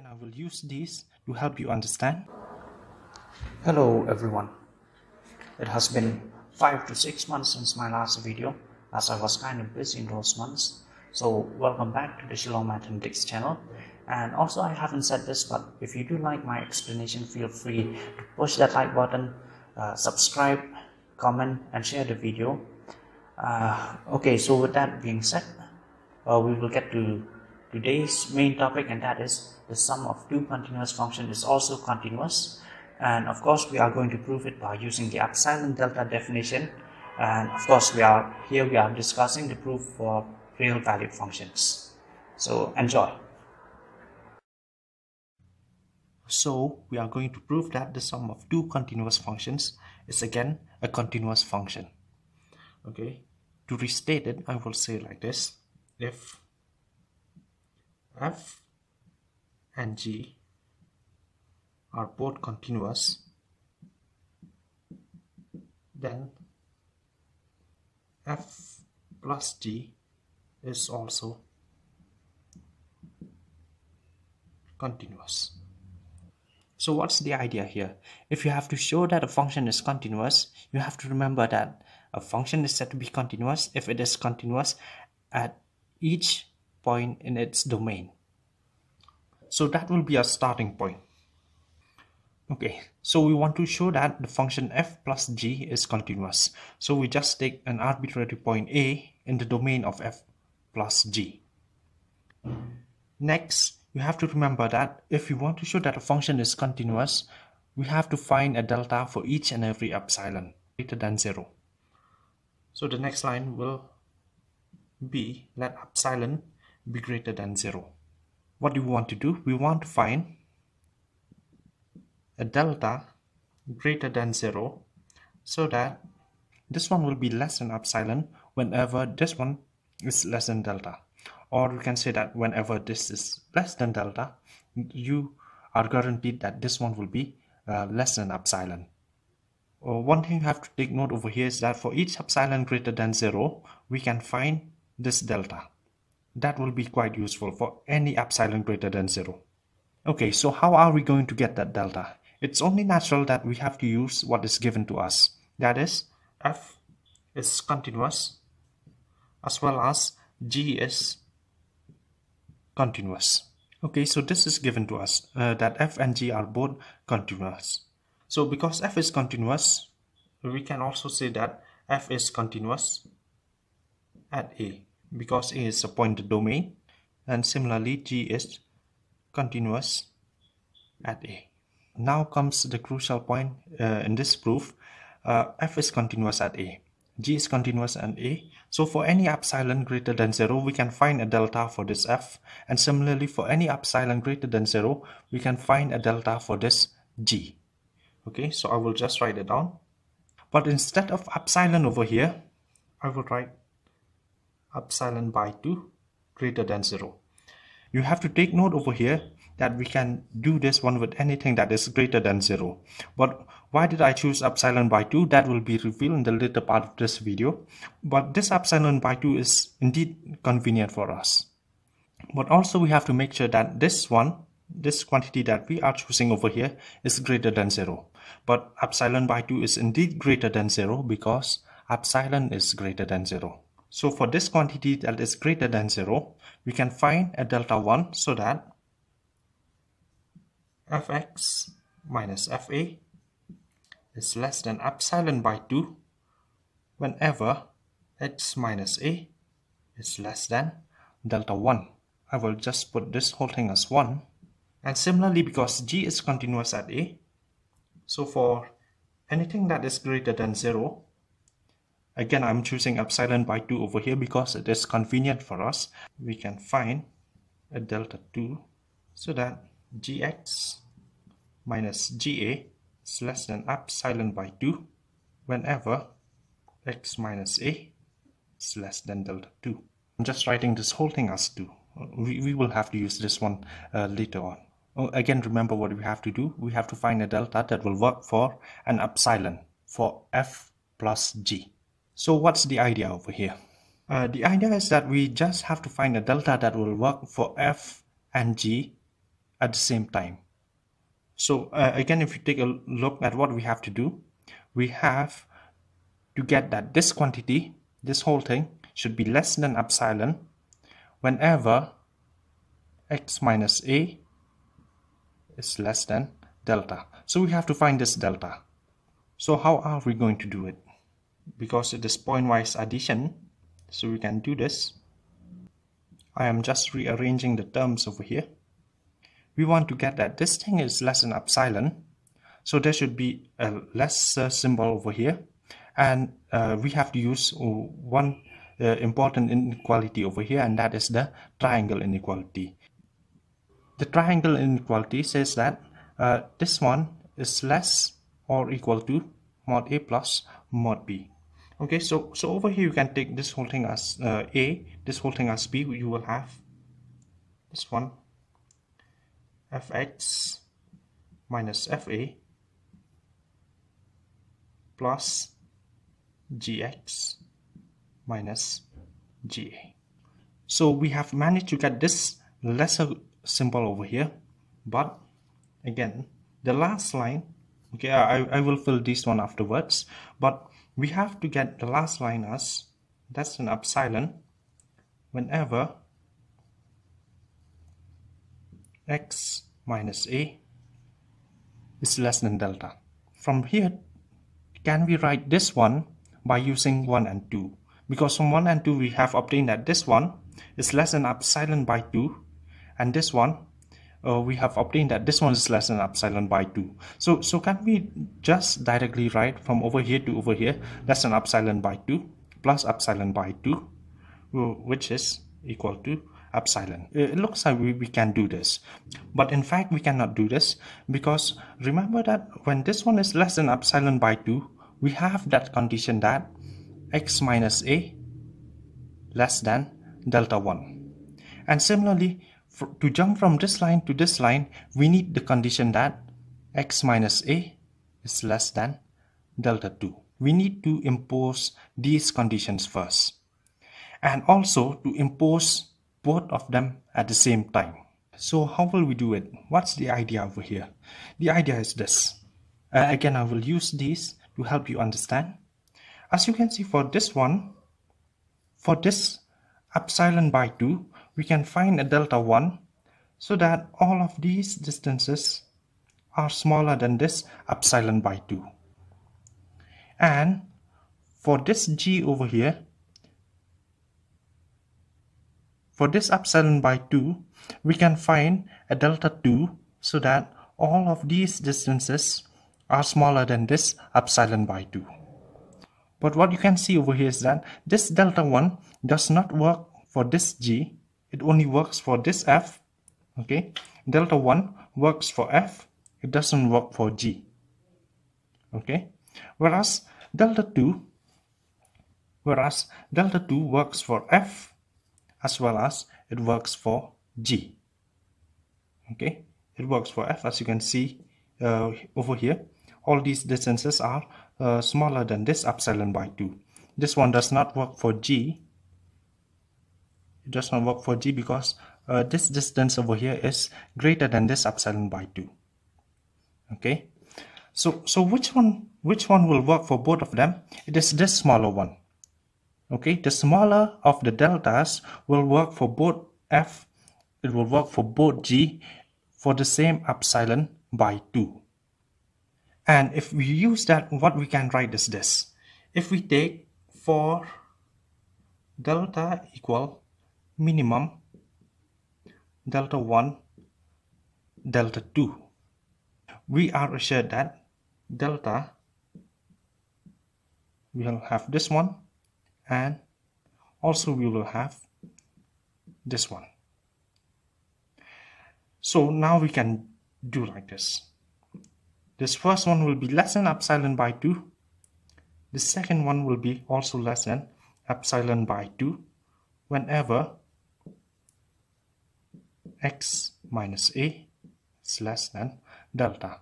Again, I will use these to help you understand. Hello everyone. It has been 5 to 6 months since my last video as I was kind of busy in those months. So welcome back to the Shillong Mathematics channel. And also I haven't said this but if you do like my explanation feel free to push that like button, uh, subscribe, comment and share the video. Uh, okay so with that being said uh, we will get to today's main topic and that is the sum of two continuous functions is also continuous. And of course we are going to prove it by using the epsilon delta definition. And of course we are here we are discussing the proof for real valued functions. So enjoy. So we are going to prove that the sum of two continuous functions is again a continuous function. Okay? To restate it i will say like this. If f and g are both continuous then f plus g is also continuous. So what's the idea here? If you have to show that a function is continuous, you have to remember that a function is said to be continuous if it is continuous at each point in its domain. So that will be our starting point. Okay, so we want to show that the function f plus g is continuous. So we just take an arbitrary point a in the domain of f plus g. Next, you have to remember that if we want to show that a function is continuous, we have to find a delta for each and every epsilon greater than 0. So the next line will be let epsilon be greater than 0. What do we want to do? We want to find a delta greater than 0 so that this one will be less than epsilon whenever this one is less than delta. Or we can say that whenever this is less than delta you are guaranteed that this one will be uh, less than epsilon. Uh, one thing you have to take note over here is that for each epsilon greater than 0 we can find this delta that will be quite useful for any epsilon greater than 0 okay so how are we going to get that delta? It's only natural that we have to use what is given to us. That is f is continuous as well as g is continuous. Okay so this is given to us uh, that f and g are both continuous. So because f is continuous we can also say that f is continuous at a because a is a pointed domain and similarly g is continuous at a. Now comes the crucial point uh, in this proof. Uh, f is continuous at a. G is continuous at a. So for any epsilon greater than 0 we can find a delta for this f. And similarly for any epsilon greater than 0 we can find a delta for this g. Okay so i will just write it down. But instead of epsilon over here i will write epsilon by 2 greater than 0 you have to take note over here that we can do this one with anything that is greater than 0. But why did I choose epsilon by 2? That will be revealed in the later part of this video. But this epsilon by 2 is indeed convenient for us. But also we have to make sure that this one, this quantity that we are choosing over here is greater than 0. But epsilon by 2 is indeed greater than 0 because epsilon is greater than 0. So for this quantity that is greater than 0, we can find a delta 1 so that fx minus fa is less than epsilon by 2 whenever x minus a is less than delta 1. I will just put this whole thing as 1. And similarly, because g is continuous at a, so for anything that is greater than 0, again I'm choosing epsilon by 2 over here because it is convenient for us. We can find a delta 2 so that gx minus ga is less than epsilon by 2 whenever x minus a is less than delta 2. I'm just writing this whole thing as 2. We, we will have to use this one uh, later on. Oh, again, remember what we have to do. We have to find a delta that will work for an epsilon for f plus g. So what's the idea over here? Uh, the idea is that we just have to find a delta that will work for f and g at the same time. So uh, again, if you take a look at what we have to do, we have to get that this quantity, this whole thing, should be less than epsilon whenever x minus a is less than delta. So we have to find this delta. So how are we going to do it? Because it is pointwise addition, so we can do this. I am just rearranging the terms over here. We want to get that this thing is less than epsilon. So there should be a less uh, symbol over here. And uh, we have to use one uh, important inequality over here and that is the triangle inequality. The triangle inequality says that uh, this one is less or equal to mod a plus mod b okay so so over here you can take this whole thing as uh, a this whole thing as b you will have this one fx minus fa plus gx minus ga so we have managed to get this lesser symbol over here but again the last line okay I, I will fill this one afterwards but we have to get the last line as that's an epsilon whenever x minus a is less than delta. From here can we write this one by using 1 and 2 because from 1 and 2 we have obtained that this one is less than epsilon by 2 and this one uh, we have obtained that this one is less than epsilon by 2. So, so can we just directly write from over here to over here less than epsilon by 2 plus epsilon by 2 uh, which is equal to epsilon. Uh, it looks like we, we can do this. But in fact, we cannot do this because remember that when this one is less than epsilon by 2, we have that condition that x minus a less than delta 1. And similarly, to jump from this line to this line, we need the condition that x minus a is less than delta 2. We need to impose these conditions first. And also to impose both of them at the same time. So how will we do it? What's the idea over here? The idea is this. Uh, again, I will use these to help you understand. As you can see for this one, for this epsilon by 2, we can find a delta 1 so that all of these distances are smaller than this epsilon by 2. And for this g over here, for this epsilon by 2, we can find a delta 2 so that all of these distances are smaller than this epsilon by 2. But what you can see over here is that this delta 1 does not work for this g it only works for this f okay? Delta 1 works for f it doesn't work for g okay? Whereas delta 2 whereas delta 2 works for f as well as it works for g okay? It works for f as you can see uh, over here. All these distances are uh, smaller than this epsilon by 2 this one does not work for g it does not work for g because uh, this distance over here is greater than this epsilon by 2 okay? So so which one which one will work for both of them? It is this smaller one. Okay? The smaller of the deltas will work for both f it will work for both g for the same epsilon by 2 and if we use that what we can write is this. If we take for delta equal minimum delta 1 delta 2 we are assured that delta we'll have this one and also we will have this one. So now we can do like this. This first one will be less than epsilon by 2 the second one will be also less than epsilon by 2 whenever x minus a is less than delta.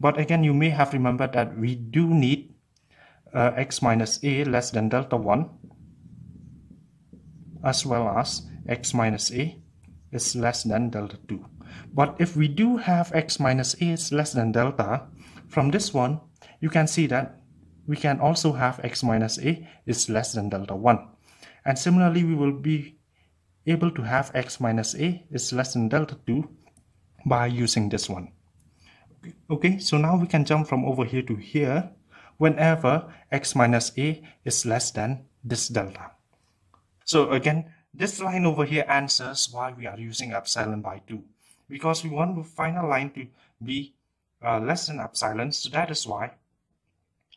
But again, you may have remembered that we do need uh, x minus a less than delta 1 as well as x minus a is less than delta 2. But if we do have x minus a is less than delta, from this one, you can see that we can also have x minus a is less than delta 1. And similarly, we will be able to have x minus a is less than delta 2 by using this one. Okay, so now we can jump from over here to here whenever x minus a is less than this delta. So again, this line over here answers why we are using epsilon by 2 because we want the final line to be uh, less than epsilon so that is why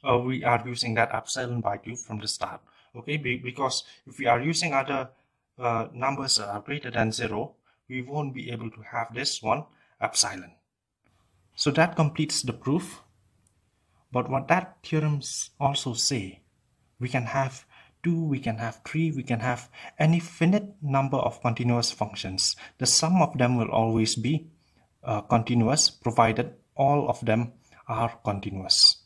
uh, we are using that epsilon by 2 from the start okay because if we are using other uh, numbers are greater than 0 we won't be able to have this one epsilon. So that completes the proof. But what that theorems also say we can have 2 we can have 3 we can have any finite number of continuous functions. The sum of them will always be uh, continuous provided all of them are continuous